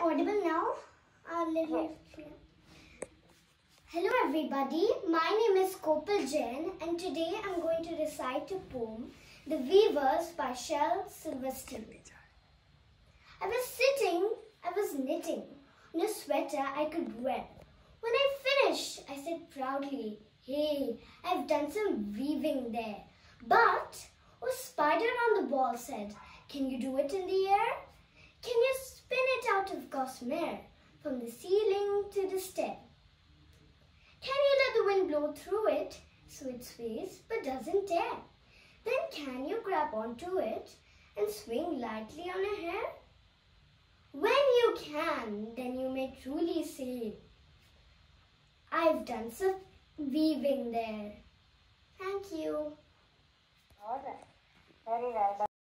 audible now? Let you. Hello everybody, my name is Kopal Jain and today I'm going to recite a poem, The Weavers by Shel Silverstein. I was sitting, I was knitting on a sweater I could wear. When I finished, I said proudly, Hey, I've done some weaving there. But a spider on the wall said, Can you do it in the air? Can you spin it out of gossamer from the ceiling to the stair? Can you let the wind blow through it so it sways but doesn't tear? Then can you grab onto it and swing lightly on a hair? When you can, then you may truly say, I've done some weaving there. Thank you. Alright. Very well.